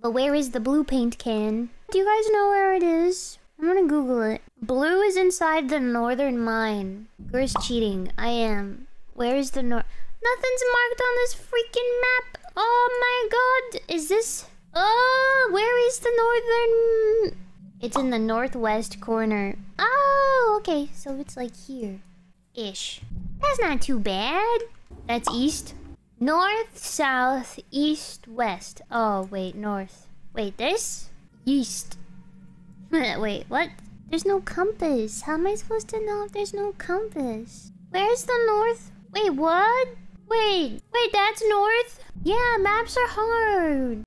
But where is the blue paint can? Do you guys know where it is? I'm gonna Google it. Blue is inside the northern mine. Where's cheating? I am. Where is the north? Nothing's marked on this freaking map. Oh my god. Is this... Oh, where is the northern... It's in the northwest corner. Oh, okay. So it's like here. Ish. That's not too bad. That's east. North, south, east, west. Oh, wait, north. Wait, this? East. wait, what? There's no compass. How am I supposed to know if there's no compass? Where's the north? Wait, what? Wait, wait, that's north? Yeah, maps are hard.